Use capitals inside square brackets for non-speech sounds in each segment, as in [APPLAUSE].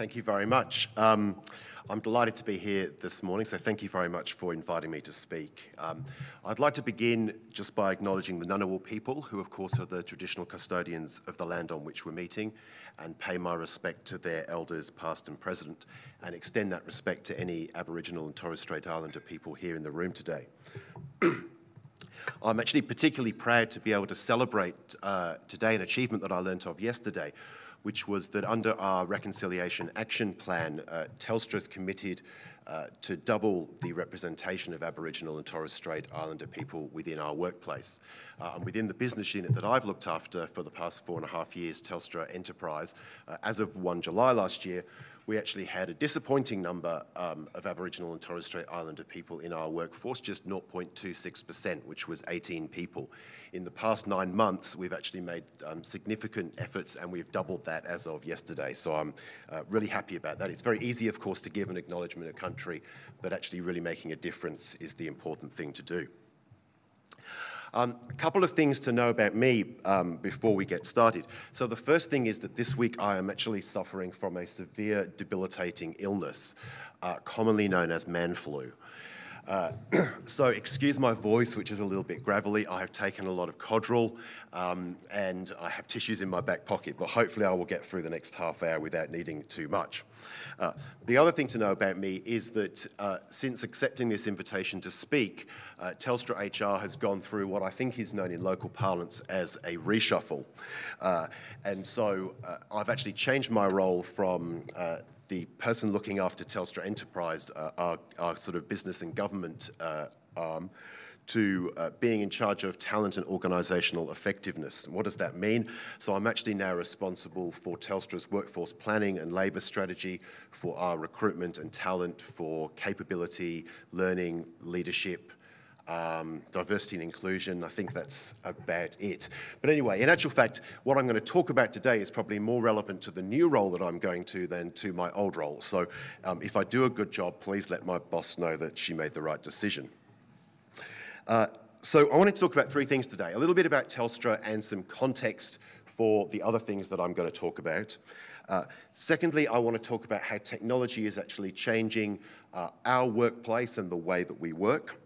Thank you very much. Um, I'm delighted to be here this morning, so thank you very much for inviting me to speak. Um, I'd like to begin just by acknowledging the Ngunnawal people, who of course are the traditional custodians of the land on which we're meeting, and pay my respect to their elders, past and present, and extend that respect to any Aboriginal and Torres Strait Islander people here in the room today. [CLEARS THROAT] I'm actually particularly proud to be able to celebrate uh, today an achievement that I learnt of yesterday, which was that under our Reconciliation Action Plan, uh, Telstra's committed uh, to double the representation of Aboriginal and Torres Strait Islander people within our workplace. Uh, and within the business unit that I've looked after for the past four and a half years, Telstra Enterprise, uh, as of 1 July last year, we actually had a disappointing number um, of Aboriginal and Torres Strait Islander people in our workforce, just 0.26%, which was 18 people. In the past nine months, we've actually made um, significant efforts and we've doubled that as of yesterday. So I'm uh, really happy about that. It's very easy, of course, to give an acknowledgement of country, but actually really making a difference is the important thing to do. Um, a couple of things to know about me um, before we get started. So the first thing is that this week I am actually suffering from a severe debilitating illness, uh, commonly known as man flu. Uh, [CLEARS THROAT] so excuse my voice, which is a little bit gravelly. I have taken a lot of Codral um, and I have tissues in my back pocket, but hopefully I will get through the next half hour without needing too much. Uh, the other thing to know about me is that uh, since accepting this invitation to speak, uh, Telstra HR has gone through what I think is known in local parlance as a reshuffle. Uh, and so uh, I've actually changed my role from the person looking after Telstra Enterprise, uh, our, our, sort of business and government uh, arm, to uh, being in charge of talent and organisational effectiveness. what does that mean? So I'm actually now responsible for Telstra's workforce planning and labour strategy, for our recruitment and talent, for capability, learning, leadership, um, diversity and inclusion. I think that's about it. But anyway, in actual fact, what I'm going to talk about today is probably more relevant to the new role that I'm going to than to my old role. So um, if I do a good job, please let my boss know that she made the right decision. Uh, so I wanted to talk about three things today. A little bit about Telstra and some context for the other things that I'm going to talk about. Uh, secondly, I want to talk about how technology is actually changing uh, our workplace and the way that we work.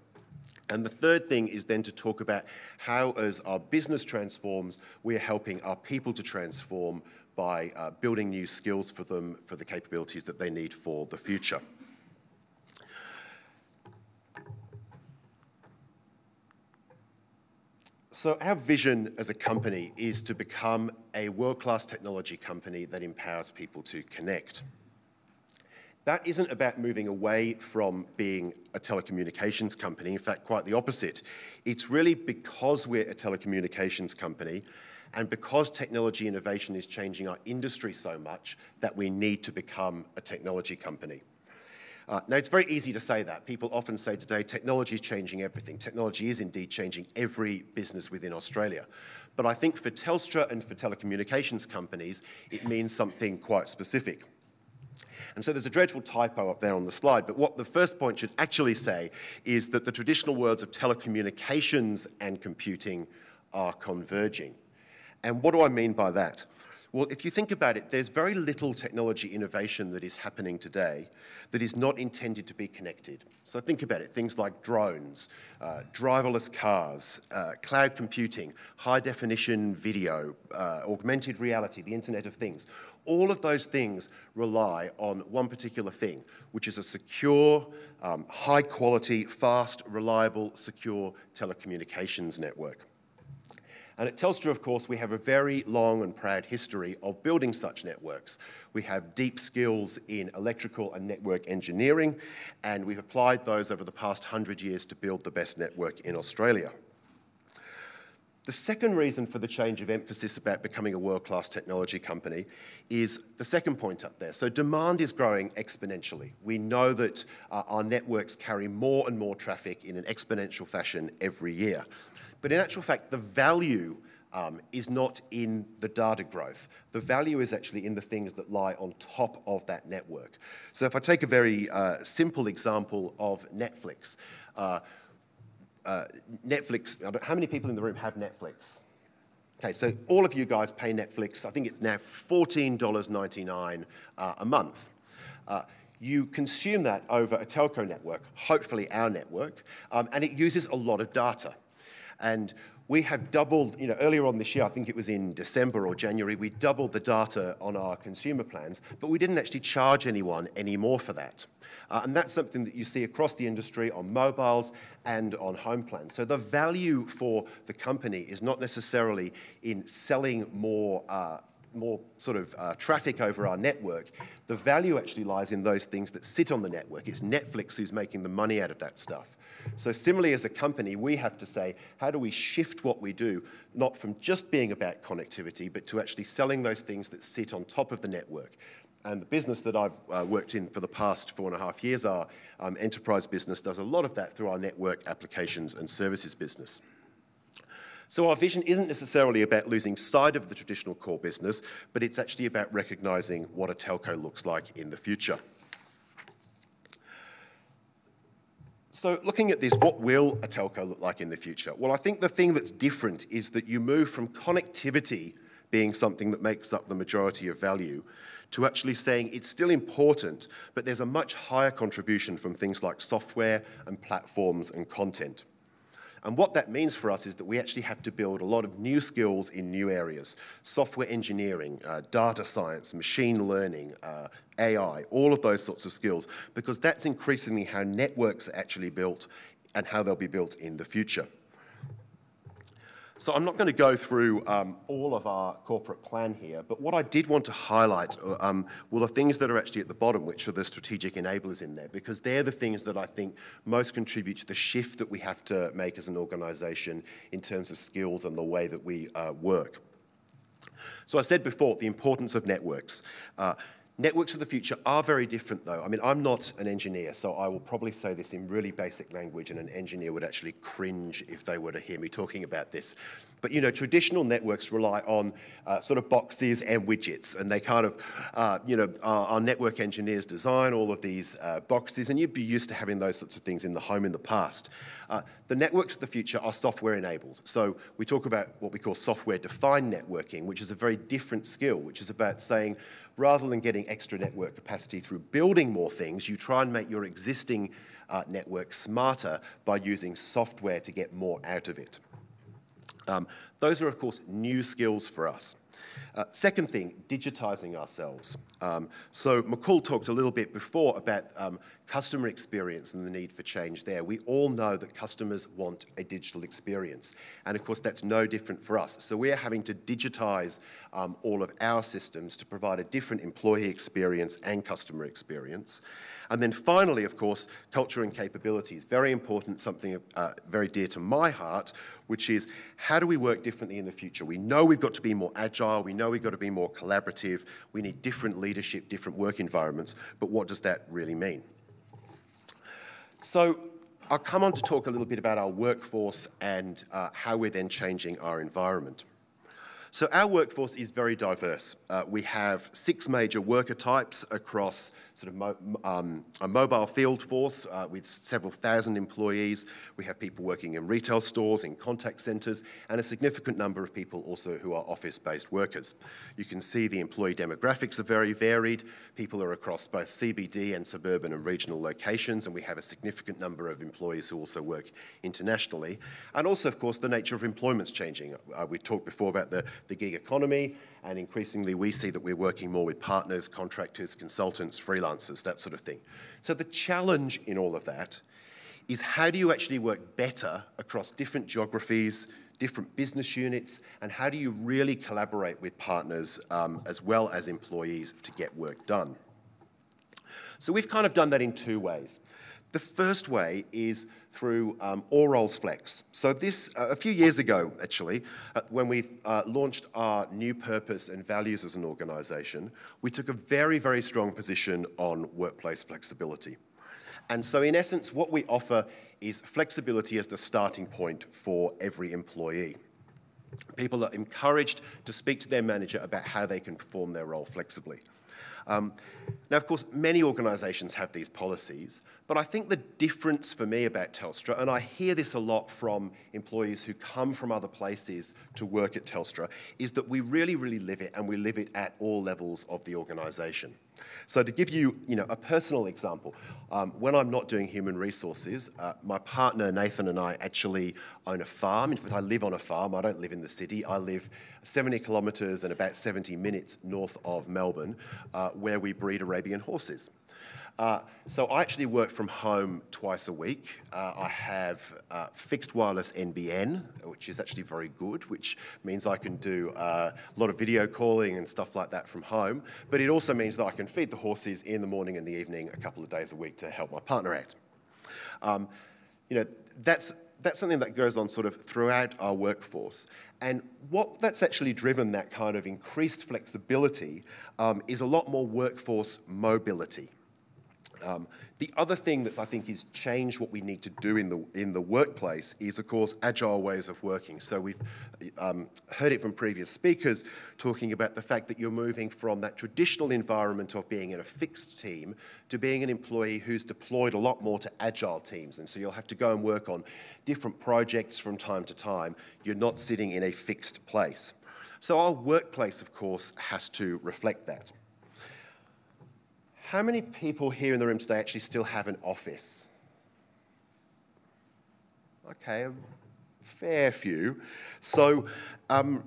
And the third thing is then to talk about how, as our business transforms, we're helping our people to transform by uh, building new skills for them for the capabilities that they need for the future. So our vision as a company is to become a world-class technology company that empowers people to connect. That isn't about moving away from being a telecommunications company. In fact, quite the opposite. It's really because we're a telecommunications company and because technology innovation is changing our industry so much that we need to become a technology company. Uh, now, it's very easy to say that. People often say today, technology is changing everything. Technology is indeed changing every business within Australia. But I think for Telstra and for telecommunications companies, it means something quite specific. And so there's a dreadful typo up there on the slide, but what the first point should actually say is that the traditional words of telecommunications and computing are converging. And what do I mean by that? Well, if you think about it, there's very little technology innovation that is happening today that is not intended to be connected. So think about it, things like drones, uh, driverless cars, uh, cloud computing, high definition video, uh, augmented reality, the Internet of Things. All of those things rely on one particular thing, which is a secure, um, high quality, fast, reliable, secure telecommunications network. And at Telstra, of course, we have a very long and proud history of building such networks. We have deep skills in electrical and network engineering, and we've applied those over the past hundred years to build the best network in Australia. The second reason for the change of emphasis about becoming a world-class technology company is the second point up there. So demand is growing exponentially. We know that uh, our networks carry more and more traffic in an exponential fashion every year. But in actual fact, the value um, is not in the data growth. The value is actually in the things that lie on top of that network. So if I take a very uh, simple example of Netflix, uh, uh, Netflix, how many people in the room have Netflix? Okay, so all of you guys pay Netflix. I think it's now $14.99 uh, a month. Uh, you consume that over a telco network, hopefully our network, um, and it uses a lot of data. And we have doubled, you know, earlier on this year, I think it was in December or January, we doubled the data on our consumer plans, but we didn't actually charge anyone any more for that. Uh, and that's something that you see across the industry on mobiles and on home plans. So the value for the company is not necessarily in selling more uh, more sort of uh, traffic over our network, the value actually lies in those things that sit on the network. It's Netflix who's making the money out of that stuff. So similarly, as a company, we have to say, how do we shift what we do, not from just being about connectivity, but to actually selling those things that sit on top of the network. And the business that I've uh, worked in for the past four and a half years, our um, enterprise business, does a lot of that through our network applications and services business. So our vision isn't necessarily about losing sight of the traditional core business, but it's actually about recognizing what a telco looks like in the future. So looking at this, what will a telco look like in the future? Well, I think the thing that's different is that you move from connectivity being something that makes up the majority of value to actually saying it's still important, but there's a much higher contribution from things like software and platforms and content. And what that means for us is that we actually have to build a lot of new skills in new areas software engineering, uh, data science, machine learning, uh, AI, all of those sorts of skills, because that's increasingly how networks are actually built and how they'll be built in the future. So I'm not going to go through um, all of our corporate plan here, but what I did want to highlight uh, um, were the things that are actually at the bottom, which are the strategic enablers in there, because they're the things that I think most contribute to the shift that we have to make as an organisation in terms of skills and the way that we uh, work. So I said before, the importance of networks. Uh, Networks of the future are very different, though. I mean, I'm not an engineer, so I will probably say this in really basic language, and an engineer would actually cringe if they were to hear me talking about this. But, you know, traditional networks rely on uh, sort of boxes and widgets, and they kind of, uh, you know, our, our, network engineers design all of these uh, boxes, and you'd be used to having those sorts of things in the home in the past. Uh, the networks of the future are software enabled. So we talk about what we call software defined networking, which is a very different skill, which is about saying, rather than getting extra network capacity through building more things, you try and make your existing uh, network smarter by using software to get more out of it. Um, those are, of course, new skills for us. Uh, second thing, digitizing ourselves. Um, so McCall talked a little bit before about um, customer experience and the need for change there. We all know that customers want a digital experience. And of course, that's no different for us. So we're having to digitize um, all of our systems to provide a different employee experience and customer experience. And then finally, of course, culture and capabilities. Very important, something uh, very dear to my heart, which is how do we work differently in the future? We know we've got to be more agile, we know we've got to be more collaborative, we need different leadership, different work environments, but what does that really mean? So I'll come on to talk a little bit about our workforce and uh, how we're then changing our environment. So our workforce is very diverse. Uh, we have six major worker types across sort of mo um, a mobile field force uh, with several thousand employees. We have people working in retail stores, in contact centres, and a significant number of people also who are office-based workers. You can see the employee demographics are very varied. People are across both CBD and suburban and regional locations, and we have a significant number of employees who also work internationally. And also, of course, the nature of employment's changing. Uh, we talked before about the the gig economy, and increasingly we see that we're working more with partners, contractors, consultants, freelancers, that sort of thing. So the challenge in all of that is how do you actually work better across different geographies, different business units, and how do you really collaborate with partners um, as well as employees to get work done? So we've kind of done that in two ways. The first way is through um, All Roles Flex. So this, uh, a few years ago, actually, uh, when we uh, launched our new purpose and values as an organisation, we took a very, very strong position on workplace flexibility. And so in essence, what we offer is flexibility as the starting point for every employee. People are encouraged to speak to their manager about how they can perform their role flexibly. Um, now, of course, many organisations have these policies, but I think the difference for me about Telstra, and I hear this a lot from employees who come from other places to work at Telstra, is that we really, really live it, and we live it at all levels of the organisation. So to give you, you know, a personal example, um, when I'm not doing human resources, uh, my partner Nathan and I actually own a farm. In fact, I live on a farm. I don't live in the city. I live 70 kilometres and about 70 minutes north of Melbourne, uh, where we breed Arabian horses. Uh, so I actually work from home twice a week. Uh, I have uh, fixed wireless NBN, which is actually very good, which means I can do uh, a lot of video calling and stuff like that from home. But it also means that I can feed the horses in the morning and the evening a couple of days a week to help my partner out. Um, you know, that's that's something that goes on sort of throughout our workforce. And what that's actually driven that kind of increased flexibility um, is a lot more workforce mobility. Um, the other thing that I think is changed what we need to do in the, in the workplace is, of course, agile ways of working. So we've um, heard it from previous speakers talking about the fact that you're moving from that traditional environment of being in a fixed team to being an employee who's deployed a lot more to agile teams. And so you'll have to go and work on different projects from time to time. You're not sitting in a fixed place. So our workplace, of course, has to reflect that. How many people here in the room today actually still have an office? Okay, a fair few. So, um,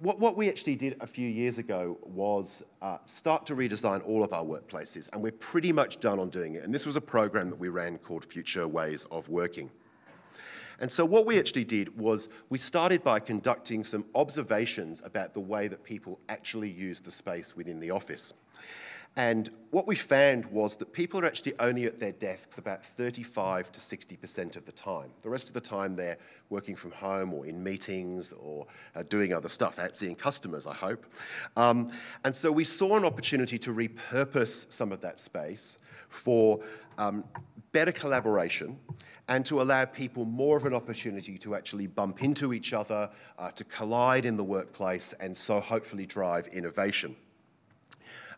what, what, we actually did a few years ago was uh, start to redesign all of our workplaces, and we're pretty much done on doing it. And this was a program that we ran called Future Ways of Working. And so what we actually did was we started by conducting some observations about the way that people actually use the space within the office. And what we found was that people are actually only at their desks about 35 to 60% of the time. The rest of the time they're working from home or in meetings or uh, doing other stuff, out seeing customers, I hope. Um, and so we saw an opportunity to repurpose some of that space for um, better collaboration and to allow people more of an opportunity to actually bump into each other, uh, to collide in the workplace, and so hopefully drive innovation.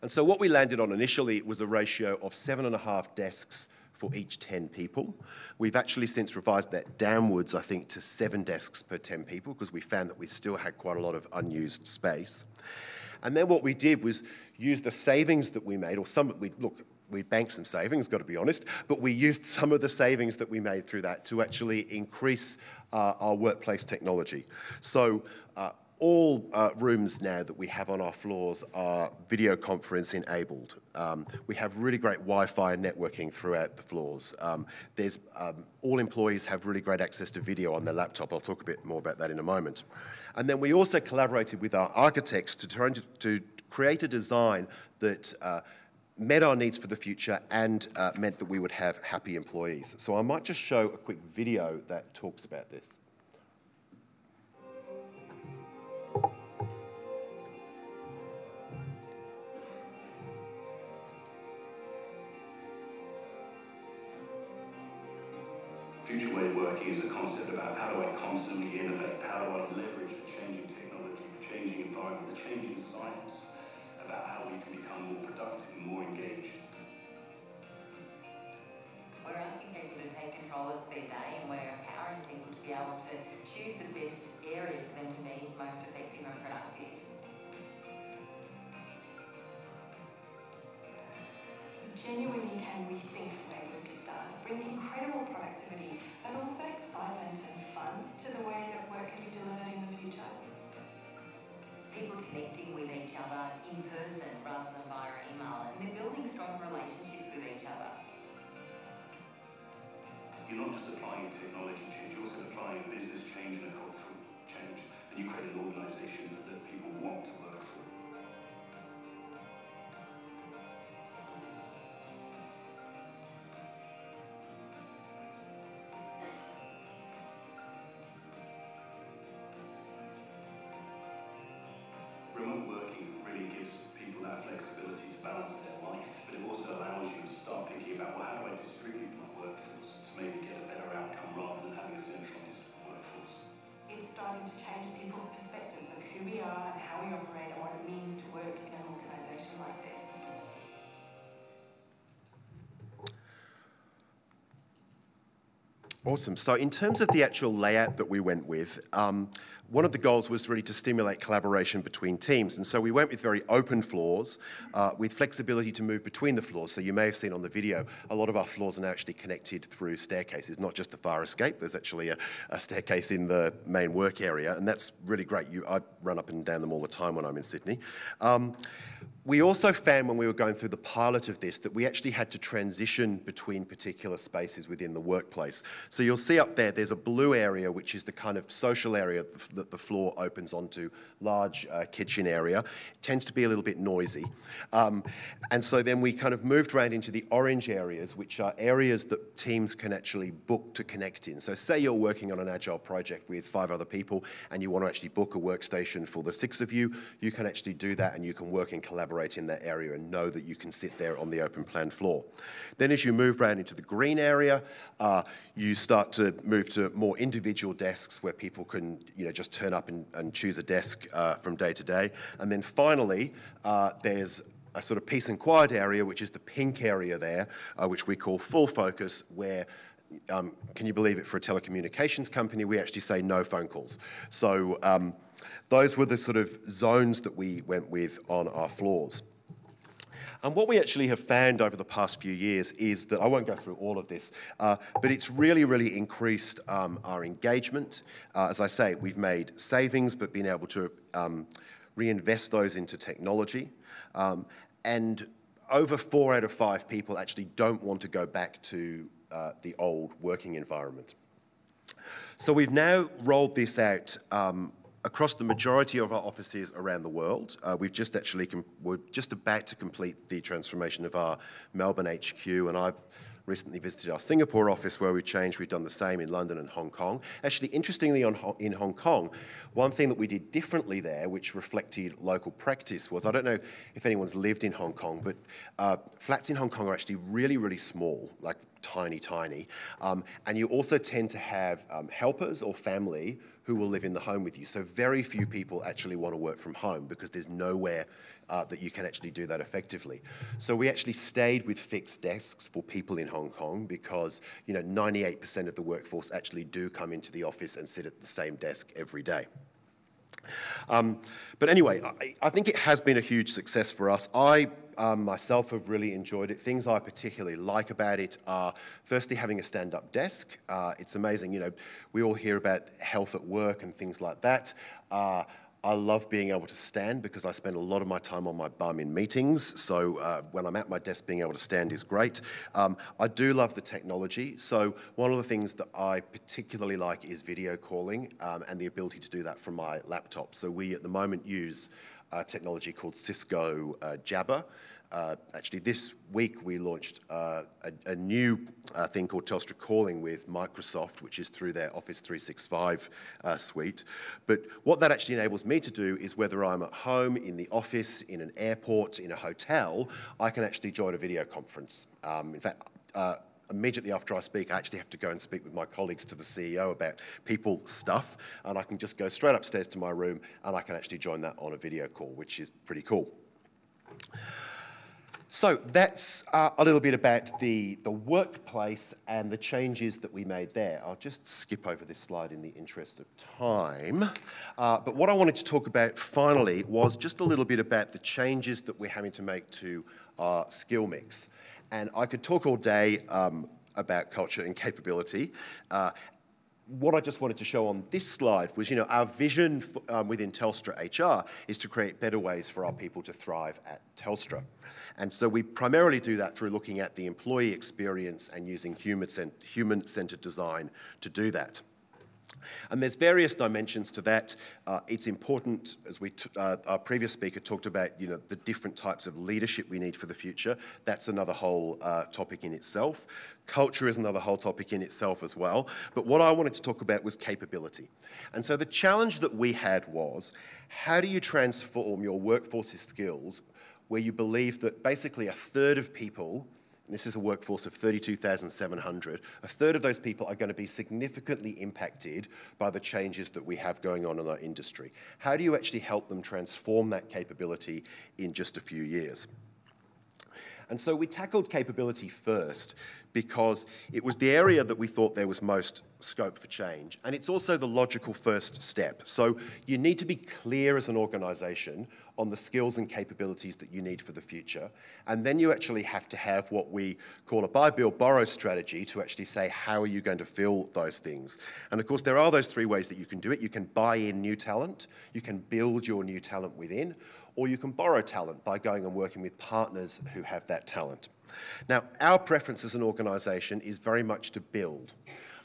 And so what we landed on initially was a ratio of seven and a half desks for each 10 people. We've actually since revised that downwards, I think, to seven desks per 10 people because we found that we still had quite a lot of unused space. And then what we did was use the savings that we made, or some, we look, we banked some savings, got to be honest, but we used some of the savings that we made through that to actually increase uh, our workplace technology. So uh, all uh, rooms now that we have on our floors are video conference enabled. Um, we have really great Wi-Fi networking throughout the floors. Um, there's, um, all employees have really great access to video on their laptop. I'll talk a bit more about that in a moment. And then we also collaborated with our architects to try to, to create a design that uh, met our needs for the future and uh, meant that we would have happy employees. So I might just show a quick video that talks about this. Future way of working is a concept about how do I constantly innovate, how do I leverage the changing technology, the changing environment, the changing science, about how we can become more productive and more engaged. We're asking people to take control of their day and we're empowering people to be able to choose the best area for them to be most effective and productive. We Genuinely can rethink the way work is done, bring incredible productivity, but also excitement and fun to the way that work can be delivered in the future people connecting with each other in person rather than via email, and they're building strong relationships with each other. You're not just applying technology change, you're also applying business change and a cultural change, and you create an organisation that people want to work for. Awesome. So in terms of the actual layout that we went with, um, one of the goals was really to stimulate collaboration between teams. And so we went with very open floors uh, with flexibility to move between the floors. So you may have seen on the video, a lot of our floors are now actually connected through staircases, not just the fire escape. There's actually a, a staircase in the main work area, and that's really great. You, I run up and down them all the time when I'm in Sydney. Um, we also found when we were going through the pilot of this that we actually had to transition between particular spaces within the workplace. So you'll see up there, there's a blue area, which is the kind of social area that the floor opens onto, large uh, kitchen area. It tends to be a little bit noisy. Um, and so then we kind of moved around into the orange areas, which are areas that teams can actually book to connect in. So say you're working on an agile project with five other people and you want to actually book a workstation for the six of you, you can actually do that and you can work in collaboration in that area and know that you can sit there on the open plan floor. Then as you move around into the green area, uh, you start to move to more individual desks where people can you know, just turn up and, and choose a desk uh, from day to day. And then finally, uh, there's a sort of peace and quiet area, which is the pink area there, uh, which we call full focus, where um, can you believe it, for a telecommunications company, we actually say no phone calls. So um, those were the sort of zones that we went with on our floors. And what we actually have found over the past few years is that, I won't go through all of this, uh, but it's really, really increased um, our engagement. Uh, as I say, we've made savings, but been able to um, reinvest those into technology. Um, and over four out of five people actually don't want to go back to uh, the old working environment. So we've now rolled this out um, across the majority of our offices around the world. Uh, we've just actually, we're just about to complete the transformation of our Melbourne HQ, and I've recently visited our Singapore office where we changed. We've done the same in London and Hong Kong. Actually, interestingly, on, in Hong Kong, one thing that we did differently there, which reflected local practice, was I don't know if anyone's lived in Hong Kong, but uh, flats in Hong Kong are actually really, really small, like tiny, tiny. Um, and you also tend to have um, helpers or family who will live in the home with you. So very few people actually want to work from home because there's nowhere uh, that you can actually do that effectively. So we actually stayed with fixed desks for people in Hong Kong because you know 98% of the workforce actually do come into the office and sit at the same desk every day. Um, but anyway, I, I, think it has been a huge success for us. I um, myself have really enjoyed it. Things I particularly like about it are firstly having a stand-up desk. Uh, it's amazing, you know, we all hear about health at work and things like that. Uh, I love being able to stand because I spend a lot of my time on my bum in meetings. So uh, when I'm at my desk, being able to stand is great. Um, I do love the technology. So one of the things that I particularly like is video calling um, and the ability to do that from my laptop. So we at the moment use uh, technology called Cisco uh, Jabber. Uh, actually, this week we launched uh, a, a, new uh, thing called Telstra Calling with Microsoft, which is through their Office 365 uh, suite. But what that actually enables me to do is whether I'm at home, in the office, in an airport, in a hotel, I can actually join a video conference. Um, in fact, uh, immediately after I speak, I actually have to go and speak with my colleagues to the CEO about people stuff, and I can just go straight upstairs to my room and I can actually join that on a video call, which is pretty cool. So that's uh, a little bit about the, the workplace and the changes that we made there. I'll just skip over this slide in the interest of time. Uh, but what I wanted to talk about finally was just a little bit about the changes that we're having to make to our skill mix. And I could talk all day um, about culture and capability. Uh, what I just wanted to show on this slide was, you know, our vision for, um, within Telstra HR is to create better ways for our people to thrive at Telstra. And so we primarily do that through looking at the employee experience and using human-centered design to do that. And there's various dimensions to that. Uh, it's important, as we uh, our previous speaker talked about, you know, the different types of leadership we need for the future. That's another whole uh, topic in itself. Culture is another whole topic in itself as well. But what I wanted to talk about was capability. And so the challenge that we had was, how do you transform your workforce's skills where you believe that basically a third of people, this is a workforce of 32,700, a third of those people are going to be significantly impacted by the changes that we have going on in our industry. How do you actually help them transform that capability in just a few years? And so we tackled capability first because it was the area that we thought there was most scope for change. And it's also the logical first step. So you need to be clear as an organisation on the skills and capabilities that you need for the future. And then you actually have to have what we call a buy, build, borrow strategy to actually say, how are you going to fill those things? And of course, there are those three ways that you can do it. You can buy in new talent, you can build your new talent within, or you can borrow talent by going and working with partners who have that talent. Now, our preference as an organisation is very much to build.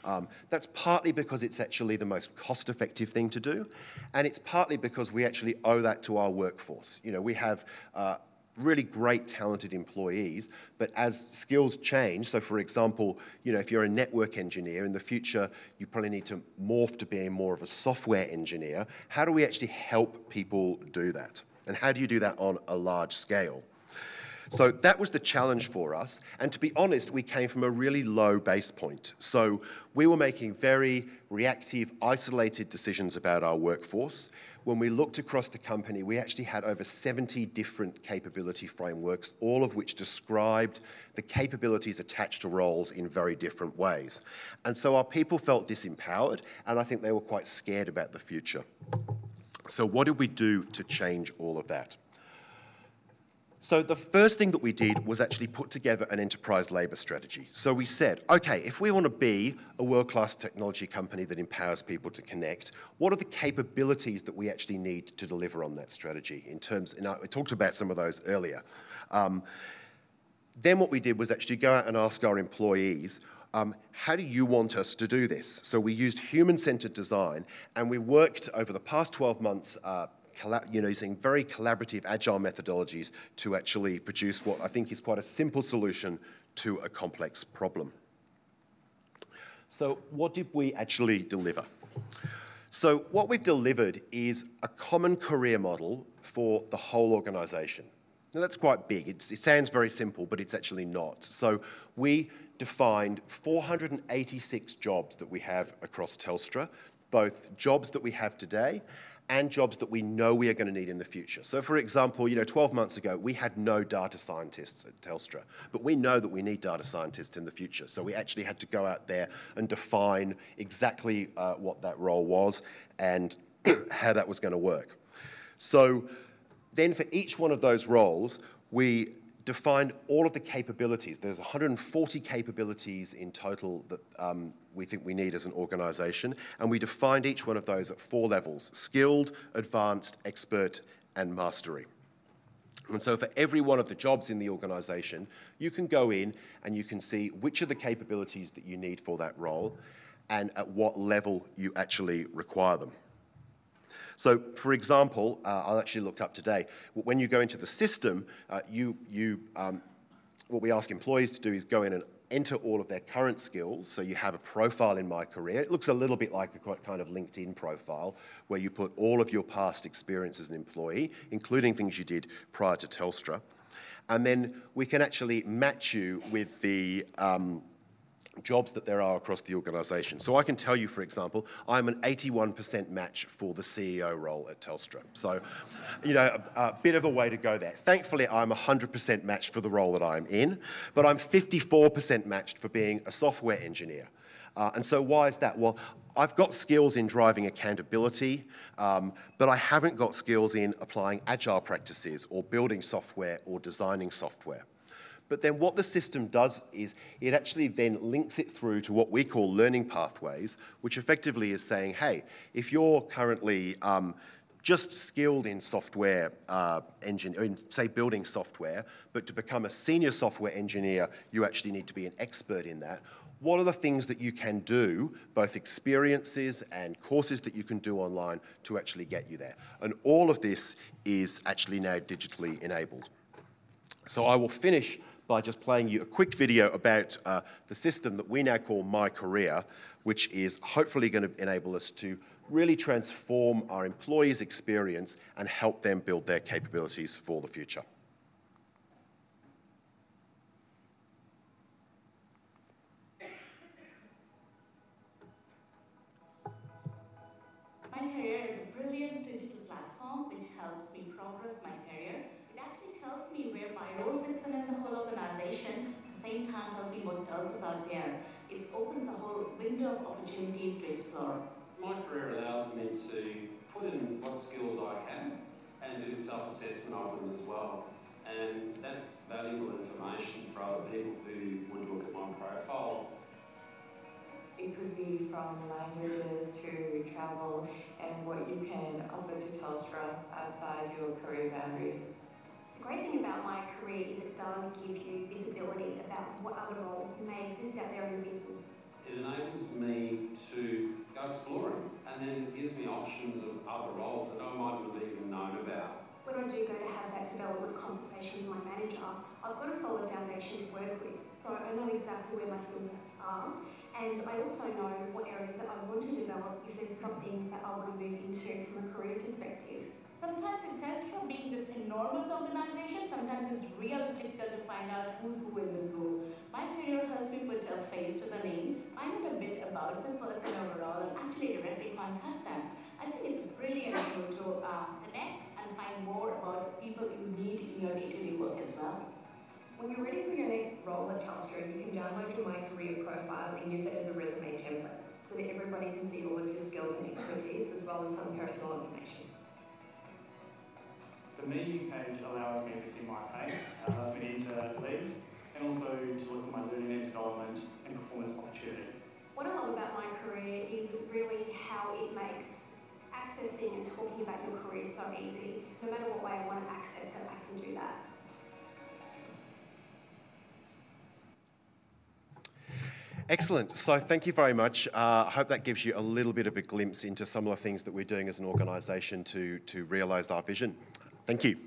Um, that's partly because it's actually the most cost-effective thing to do, and it's partly because we actually owe that to our workforce. You know, we have uh, really great, talented employees, but as skills change, so for example, you know, if you're a network engineer, in the future, you probably need to morph to being more of a software engineer. How do we actually help people do that? And how do you do that on a large scale? So that was the challenge for us. And to be honest, we came from a really low base point. So we were making very reactive, isolated decisions about our workforce. When we looked across the company, we actually had over 70 different capability frameworks, all of which described the capabilities attached to roles in very different ways. And so our people felt disempowered, and I think they were quite scared about the future. So what did we do to change all of that? So the first thing that we did was actually put together an enterprise labour strategy. So we said, okay, if we want to be a world-class technology company that empowers people to connect, what are the capabilities that we actually need to deliver on that strategy in terms, and I talked about some of those earlier. Um, then what we did was actually go out and ask our employees, um, how do you want us to do this? So we used human-centered design, and we worked over the past 12 months uh, you know, using very collaborative, agile methodologies to actually produce what I think is quite a simple solution to a complex problem. So what did we actually deliver? So what we've delivered is a common career model for the whole organization. Now that's quite big. It's, it sounds very simple, but it's actually not. So we defined 486 jobs that we have across Telstra, both jobs that we have today and jobs that we know we are going to need in the future. So for example, you know, 12 months ago, we had no data scientists at Telstra, but we know that we need data scientists in the future. So we actually had to go out there and define exactly uh, what that role was and [CLEARS THROAT] how that was going to work. So then for each one of those roles, we defined all of the capabilities. There's 140 capabilities in total that um, we think we need as an organisation, and we defined each one of those at four levels, skilled, advanced, expert, and mastery. And so for every one of the jobs in the organisation, you can go in and you can see which are the capabilities that you need for that role and at what level you actually require them. So, for example, uh, I actually looked up today, when you go into the system, uh, you, you, um, what we ask employees to do is go in and enter all of their current skills. So you have a profile in my career. It looks a little bit like a kind of LinkedIn profile where you put all of your past experience as an employee, including things you did prior to Telstra. And then we can actually match you with the, um, jobs that there are across the organisation. So I can tell you, for example, I'm an 81% match for the CEO role at Telstra. So, you know, a, a, bit of a way to go there. Thankfully, I'm 100% matched for the role that I'm in, but I'm 54% matched for being a software engineer. Uh, and so why is that? Well, I've got skills in driving accountability, um, but I haven't got skills in applying agile practices or building software or designing software. But then what the system does is it actually then links it through to what we call learning pathways, which effectively is saying, hey, if you're currently um, just skilled in software uh, in, say building software, but to become a senior software engineer, you actually need to be an expert in that. What are the things that you can do, both experiences and courses that you can do online to actually get you there? And all of this is actually now digitally enabled. So I will finish by just playing you a quick video about uh, the system that we now call My Career, which is hopefully going to enable us to really transform our employees' experience and help them build their capabilities for the future. Opportunities to explore. My career allows me to put in what skills I have and do self-assessment of them as well. And that's valuable information for other people who would look at my profile. It could be from languages to travel and what you can offer to Telstra outside your career boundaries. The great thing about my career is it does give you visibility about what other roles may exist out there in the business. It enables me to go exploring and then it gives me options of other roles that I might not have even known about. When I do go to have that development conversation with my manager, I've got a solid foundation to work with, so I know exactly where my skill gaps are, and I also know what areas that I want to develop if there's something that I want to move into from a career perspective. Sometimes in Telstra being this enormous organization, sometimes it's real difficult to find out who's who in this role. My career helps me put a face to the name, find out a bit about the person overall, and actually directly contact them. I think it's brilliant to uh, connect and find more about people you meet in your day-to-day work as well. When you're ready for your next role at Telstra, you can download your My Career profile and use it as a resume template so that everybody can see all of your skills and expertise as well as some personal information. The meeting page allows me to see my pay, allows me to leave, and also to look at my learning and development and performance opportunities. What I love about my career is really how it makes accessing and talking about your career so easy. No matter what way I want to access it, I can do that. Excellent. So thank you very much. Uh, I hope that gives you a little bit of a glimpse into some of the things that we're doing as an organisation to, to realise our vision. Thank you.